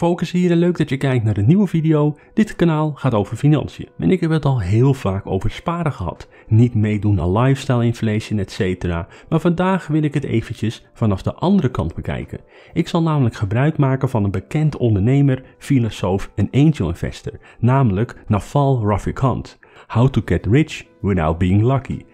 Focus hier en leuk dat je kijkt naar een nieuwe video. Dit kanaal gaat over financiën. En ik heb het al heel vaak over sparen gehad. Niet meedoen aan lifestyle inflation etc. Maar vandaag wil ik het eventjes vanaf de andere kant bekijken. Ik zal namelijk gebruik maken van een bekend ondernemer, filosoof en angel investor. Namelijk Naval Ravikant. How to get rich without being lucky.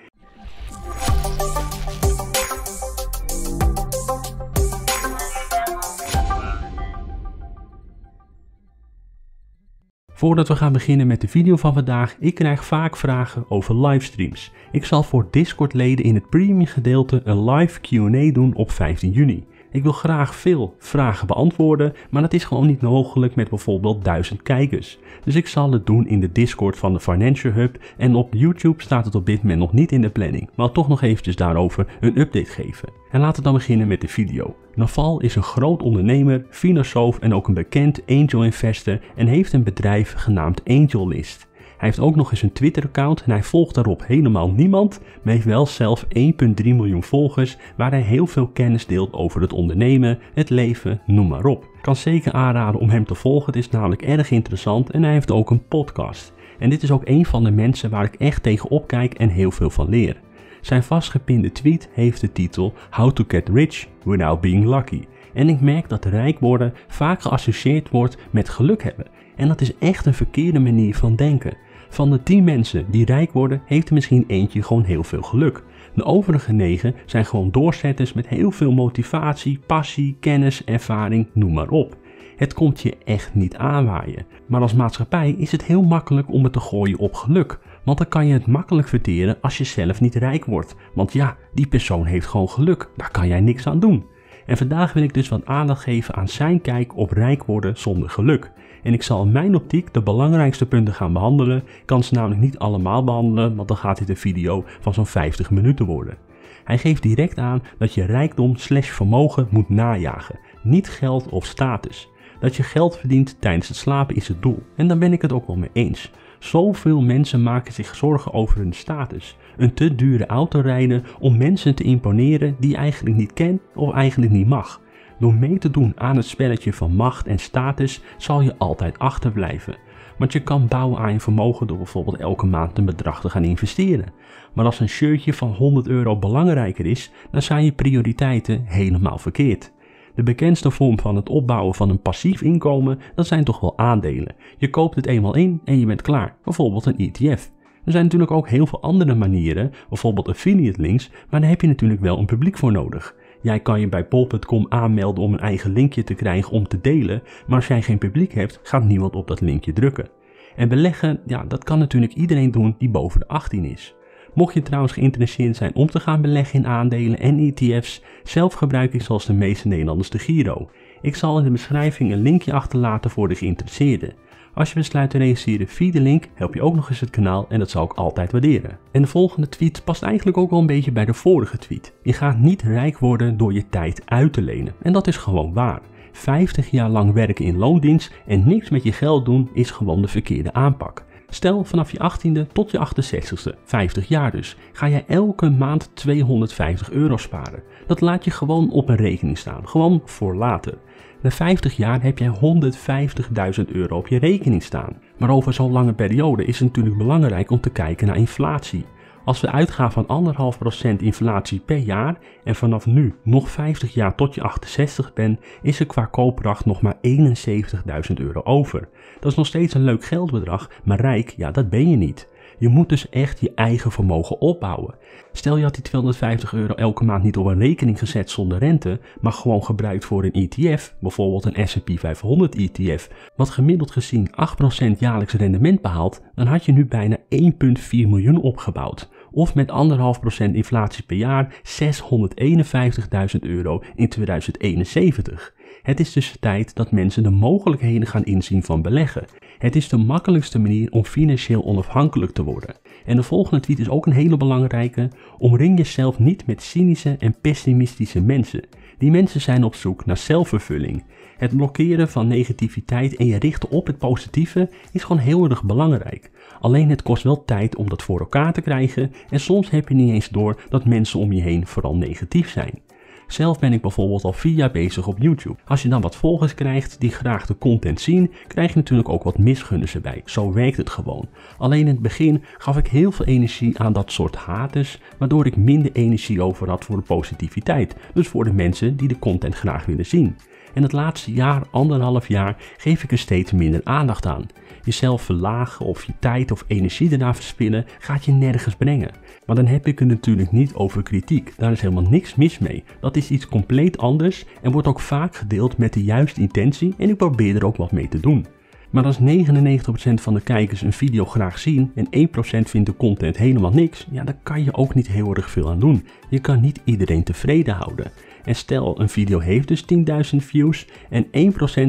Voordat we gaan beginnen met de video van vandaag, ik krijg vaak vragen over livestreams. Ik zal voor Discord leden in het premium gedeelte een live Q&A doen op 15 juni. Ik wil graag veel vragen beantwoorden, maar dat is gewoon niet mogelijk met bijvoorbeeld 1000 kijkers. Dus ik zal het doen in de Discord van de Financial Hub en op YouTube staat het op dit moment nog niet in de planning, maar toch nog eventjes daarover een update geven. En laten we dan beginnen met de video. Naval is een groot ondernemer, filosoof en ook een bekend angel investor en heeft een bedrijf genaamd AngelList. Hij heeft ook nog eens een Twitter-account en hij volgt daarop helemaal niemand, maar heeft wel zelf 1,3 miljoen volgers waar hij heel veel kennis deelt over het ondernemen, het leven, noem maar op. Ik kan zeker aanraden om hem te volgen, het is namelijk erg interessant en hij heeft ook een podcast. En dit is ook een van de mensen waar ik echt tegen opkijk en heel veel van leer. Zijn vastgepinde tweet heeft de titel How to get rich without being lucky. En ik merk dat rijk worden vaak geassocieerd wordt met geluk hebben. En dat is echt een verkeerde manier van denken. Van de 10 mensen die rijk worden, heeft er misschien eentje gewoon heel veel geluk. De overige 9 zijn gewoon doorzetters met heel veel motivatie, passie, kennis, ervaring, noem maar op. Het komt je echt niet aanwaaien. Maar als maatschappij is het heel makkelijk om het te gooien op geluk. Want dan kan je het makkelijk verteren als je zelf niet rijk wordt. Want ja, die persoon heeft gewoon geluk. Daar kan jij niks aan doen. En vandaag wil ik dus wat aandacht geven aan zijn kijk op rijk worden zonder geluk. En ik zal in mijn optiek de belangrijkste punten gaan behandelen. Ik kan ze namelijk niet allemaal behandelen, want dan gaat dit een video van zo'n 50 minuten worden. Hij geeft direct aan dat je rijkdom slash vermogen moet najagen, niet geld of status. Dat je geld verdient tijdens het slapen is het doel. En daar ben ik het ook wel mee eens. Zoveel mensen maken zich zorgen over hun status. Een te dure auto rijden om mensen te imponeren die je eigenlijk niet kent of eigenlijk niet mag. Door mee te doen aan het spelletje van macht en status zal je altijd achterblijven. Want je kan bouwen aan je vermogen door bijvoorbeeld elke maand een bedrag te gaan investeren. Maar als een shirtje van 100 euro belangrijker is, dan zijn je prioriteiten helemaal verkeerd. De bekendste vorm van het opbouwen van een passief inkomen, dat zijn toch wel aandelen. Je koopt het eenmaal in en je bent klaar. Bijvoorbeeld een ETF. Er zijn natuurlijk ook heel veel andere manieren, bijvoorbeeld affiliate links, maar daar heb je natuurlijk wel een publiek voor nodig. Jij kan je bij bol.com aanmelden om een eigen linkje te krijgen om te delen, maar als jij geen publiek hebt, gaat niemand op dat linkje drukken. En beleggen, ja, dat kan natuurlijk iedereen doen die boven de 18 is. Mocht je trouwens geïnteresseerd zijn om te gaan beleggen in aandelen en ETF's, zelf gebruik ik zoals de meeste Nederlanders de Giro. Ik zal in de beschrijving een linkje achterlaten voor de geïnteresseerden. Als je besluit te registreren via de link, help je ook nog eens het kanaal en dat zal ik altijd waarderen. En de volgende tweet past eigenlijk ook wel een beetje bij de vorige tweet. Je gaat niet rijk worden door je tijd uit te lenen. En dat is gewoon waar. 50 jaar lang werken in loondienst en niks met je geld doen is gewoon de verkeerde aanpak. Stel vanaf je 18e tot je 68e, 50 jaar dus, ga jij elke maand 250 euro sparen. Dat laat je gewoon op een rekening staan, gewoon voor later. Na 50 jaar heb jij 150.000 euro op je rekening staan. Maar over zo'n lange periode is het natuurlijk belangrijk om te kijken naar inflatie. Als we uitgaan van 1,5% inflatie per jaar en vanaf nu nog 50 jaar tot je 68 bent, is er qua koopkracht nog maar 71.000 euro over. Dat is nog steeds een leuk geldbedrag, maar rijk, ja, dat ben je niet. Je moet dus echt je eigen vermogen opbouwen. Stel je had die 250 euro elke maand niet op een rekening gezet zonder rente, maar gewoon gebruikt voor een ETF, bijvoorbeeld een S&P 500 ETF, wat gemiddeld gezien 8% jaarlijks rendement behaalt, dan had je nu bijna 1,4 miljoen opgebouwd. Of met 1,5% inflatie per jaar 651.000 euro in 2071. Het is dus tijd dat mensen de mogelijkheden gaan inzien van beleggen. Het is de makkelijkste manier om financieel onafhankelijk te worden. En de volgende tweet is ook een hele belangrijke. Omring jezelf niet met cynische en pessimistische mensen. Die mensen zijn op zoek naar zelfvervulling. Het blokkeren van negativiteit en je richten op het positieve is gewoon heel erg belangrijk. Alleen het kost wel tijd om dat voor elkaar te krijgen en soms heb je niet eens door dat mensen om je heen vooral negatief zijn. Zelf ben ik bijvoorbeeld al vier jaar bezig op YouTube. Als je dan wat volgers krijgt die graag de content zien, krijg je natuurlijk ook wat misgunners erbij. Zo werkt het gewoon. Alleen in het begin gaf ik heel veel energie aan dat soort haters, waardoor ik minder energie over had voor de positiviteit. Dus voor de mensen die de content graag willen zien. En het laatste jaar, anderhalf jaar, geef ik er steeds minder aandacht aan. Jezelf verlagen of je tijd of energie ernaar verspillen gaat je nergens brengen. Maar dan heb ik het natuurlijk niet over kritiek. Daar is helemaal niks mis mee. Dat is iets compleet anders en wordt ook vaak gedeeld met de juiste intentie en ik probeer er ook wat mee te doen. Maar als 99% van de kijkers een video graag zien en 1% vindt de content helemaal niks, ja, dan kan je ook niet heel erg veel aan doen. Je kan niet iedereen tevreden houden. En stel, een video heeft dus 10.000 views en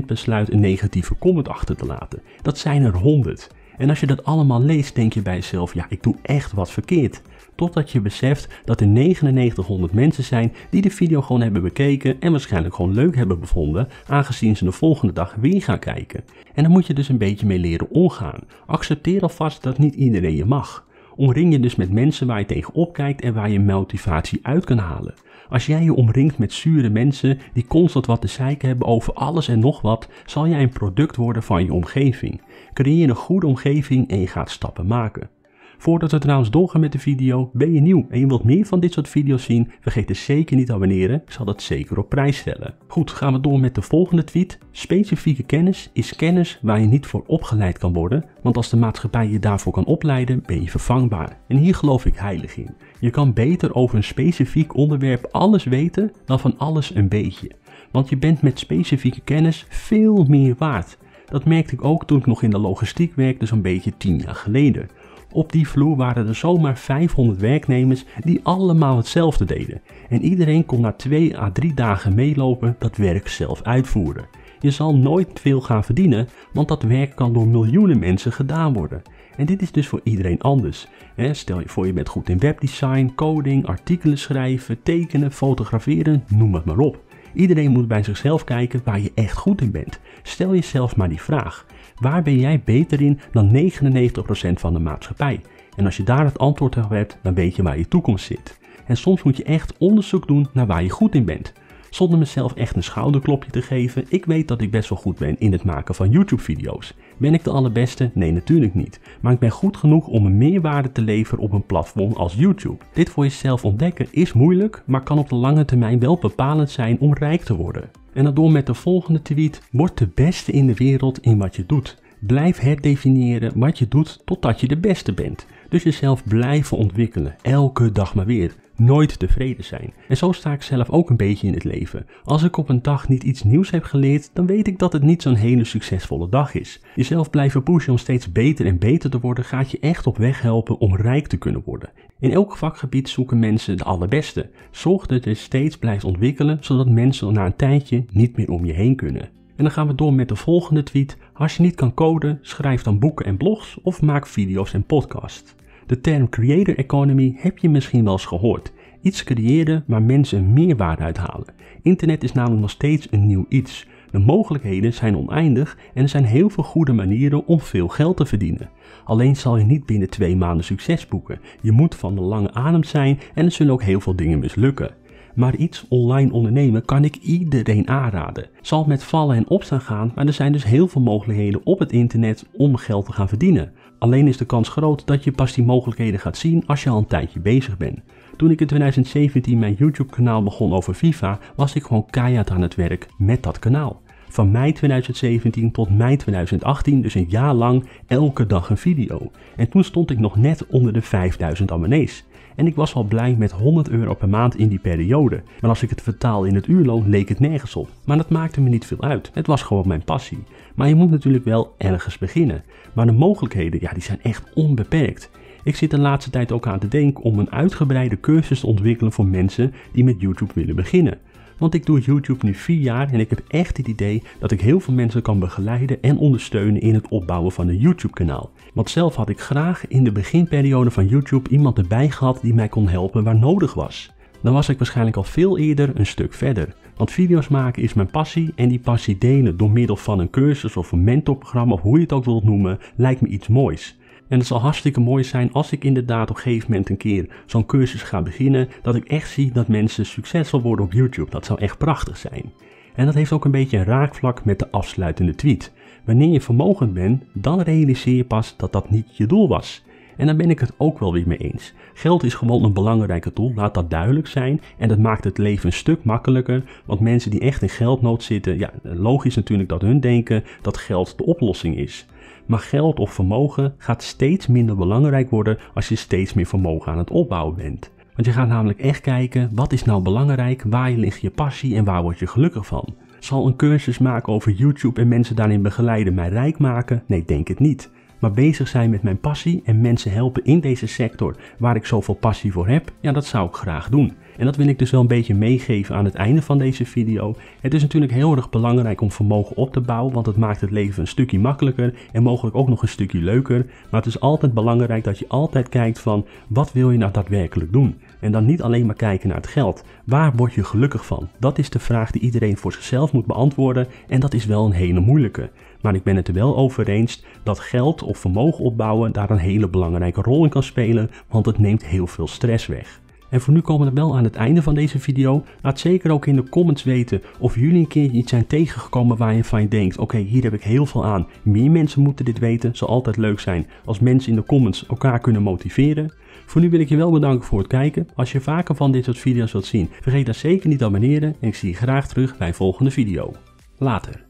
1% besluit een negatieve comment achter te laten. Dat zijn er 100. En als je dat allemaal leest, denk je bij jezelf, ja, ik doe echt wat verkeerd. Totdat je beseft dat er 9900 mensen zijn die de video gewoon hebben bekeken en waarschijnlijk gewoon leuk hebben bevonden, aangezien ze de volgende dag weer gaan kijken. En dan moet je dus een beetje mee leren omgaan. Accepteer alvast dat niet iedereen je mag. Omring je dus met mensen waar je tegen opkijkt en waar je motivatie uit kan halen. Als jij je omringt met zure mensen die constant wat te zeiken hebben over alles en nog wat, zal jij een product worden van je omgeving. Creëer een goede omgeving en je gaat stappen maken. Voordat we trouwens doorgaan met de video, ben je nieuw en je wilt meer van dit soort video's zien, vergeet er zeker niet te abonneren, ik zal dat zeker op prijs stellen. Goed, gaan we door met de volgende tweet. Specifieke kennis is kennis waar je niet voor opgeleid kan worden, want als de maatschappij je daarvoor kan opleiden, ben je vervangbaar. En hier geloof ik heilig in. Je kan beter over een specifiek onderwerp alles weten dan van alles een beetje. Want je bent met specifieke kennis veel meer waard. Dat merkte ik ook toen ik nog in de logistiek werkte zo'n beetje 10 jaar geleden. Op die vloer waren er zomaar 500 werknemers die allemaal hetzelfde deden. En iedereen kon na 2 à 3 dagen meelopen dat werk zelf uitvoeren. Je zal nooit veel gaan verdienen, want dat werk kan door miljoenen mensen gedaan worden. En dit is dus voor iedereen anders. Stel je voor je bent goed in webdesign, coding, artikelen schrijven, tekenen, fotograferen, noem het maar op. Iedereen moet bij zichzelf kijken waar je echt goed in bent. Stel jezelf maar die vraag. Waar ben jij beter in dan 99% van de maatschappij? En als je daar het antwoord op hebt, dan weet je waar je toekomst zit. En soms moet je echt onderzoek doen naar waar je goed in bent. Zonder mezelf echt een schouderklopje te geven, ik weet dat ik best wel goed ben in het maken van YouTube-video's. Ben ik de allerbeste? Nee, natuurlijk niet. Maar ik ben goed genoeg om een meerwaarde te leveren op een platform als YouTube. Dit voor jezelf ontdekken is moeilijk, maar kan op de lange termijn wel bepalend zijn om rijk te worden. En dan door met de volgende tweet. Word de beste in de wereld in wat je doet. Blijf herdefiniëren wat je doet totdat je de beste bent. Dus jezelf blijven ontwikkelen, elke dag maar weer. Nooit tevreden zijn. En zo sta ik zelf ook een beetje in het leven. Als ik op een dag niet iets nieuws heb geleerd, dan weet ik dat het niet zo'n hele succesvolle dag is. Jezelf blijven pushen om steeds beter en beter te worden gaat je echt op weg helpen om rijk te kunnen worden. In elk vakgebied zoeken mensen de allerbeste. Zorg dat je steeds blijft ontwikkelen, zodat mensen na een tijdje niet meer om je heen kunnen. En dan gaan we door met de volgende tweet. Als je niet kan coden, schrijf dan boeken en blogs of maak video's en podcasts. De term creator economy heb je misschien wel eens gehoord. Iets creëren waar mensen een meerwaarde uithalen. Internet is namelijk nog steeds een nieuw iets. De mogelijkheden zijn oneindig en er zijn heel veel goede manieren om veel geld te verdienen. Alleen zal je niet binnen twee maanden succes boeken. Je moet van de lange adem zijn en er zullen ook heel veel dingen mislukken. Maar iets online ondernemen kan ik iedereen aanraden. Zal met vallen en opstaan gaan, maar er zijn dus heel veel mogelijkheden op het internet om geld te gaan verdienen. Alleen is de kans groot dat je pas die mogelijkheden gaat zien als je al een tijdje bezig bent. Toen ik in 2017 mijn YouTube kanaal begon over FIFA, was ik gewoon keihard aan het werk met dat kanaal. Van mei 2017 tot mei 2018, dus een jaar lang, elke dag een video. En toen stond ik nog net onder de 5000 abonnees. En ik was al blij met 100 euro per maand in die periode. Maar als ik het vertaal in het uurloon leek het nergens op. Maar dat maakte me niet veel uit. Het was gewoon mijn passie. Maar je moet natuurlijk wel ergens beginnen. Maar de mogelijkheden, ja, die zijn echt onbeperkt. Ik zit de laatste tijd ook aan te denken om een uitgebreide cursus te ontwikkelen voor mensen die met YouTube willen beginnen. Want ik doe YouTube nu 4 jaar en ik heb echt het idee dat ik heel veel mensen kan begeleiden en ondersteunen in het opbouwen van een YouTube kanaal. Want zelf had ik graag in de beginperiode van YouTube iemand erbij gehad die mij kon helpen waar nodig was. Dan was ik waarschijnlijk al veel eerder een stuk verder. Want video's maken is mijn passie en die passie delen door middel van een cursus of een mentorprogramma of hoe je het ook wilt noemen, lijkt me iets moois. En het zal hartstikke mooi zijn als ik inderdaad op een gegeven moment een keer zo'n cursus ga beginnen, dat ik echt zie dat mensen succesvol worden op YouTube. Dat zou echt prachtig zijn. En dat heeft ook een beetje een raakvlak met de afsluitende tweet. Wanneer je vermogend bent, dan realiseer je pas dat dat niet je doel was. En daar ben ik het ook wel weer mee eens. Geld is gewoon een belangrijke tool, laat dat duidelijk zijn. En dat maakt het leven een stuk makkelijker. Want mensen die echt in geldnood zitten, ja, logisch natuurlijk dat hun denken dat geld de oplossing is. Maar geld of vermogen gaat steeds minder belangrijk worden als je steeds meer vermogen aan het opbouwen bent. Want je gaat namelijk echt kijken, wat is nou belangrijk, waar ligt je passie en waar word je gelukkig van? Zal een cursus maken over YouTube en mensen daarin begeleiden mij rijk maken? Nee, denk het niet maar bezig zijn met mijn passie en mensen helpen in deze sector waar ik zoveel passie voor heb, ja, dat zou ik graag doen. En dat wil ik dus wel een beetje meegeven aan het einde van deze video. Het is natuurlijk heel erg belangrijk om vermogen op te bouwen, want het maakt het leven een stukje makkelijker en mogelijk ook nog een stukje leuker. Maar het is altijd belangrijk dat je altijd kijkt van wat wil je nou daadwerkelijk doen? En dan niet alleen maar kijken naar het geld. Waar word je gelukkig van? Dat is de vraag die iedereen voor zichzelf moet beantwoorden en dat is wel een hele moeilijke. Maar ik ben het er wel over eens dat geld of vermogen opbouwen daar een hele belangrijke rol in kan spelen, want het neemt heel veel stress weg. En voor nu komen we wel aan het einde van deze video. Laat zeker ook in de comments weten of jullie een keer iets zijn tegengekomen waar je van denkt, oké hier heb ik heel veel aan. Meer mensen moeten dit weten, zal altijd leuk zijn als mensen in de comments elkaar kunnen motiveren. Voor nu wil ik je wel bedanken voor het kijken. Als je vaker van dit soort video's wilt zien, vergeet dan zeker niet te abonneren en ik zie je graag terug bij een volgende video. Later.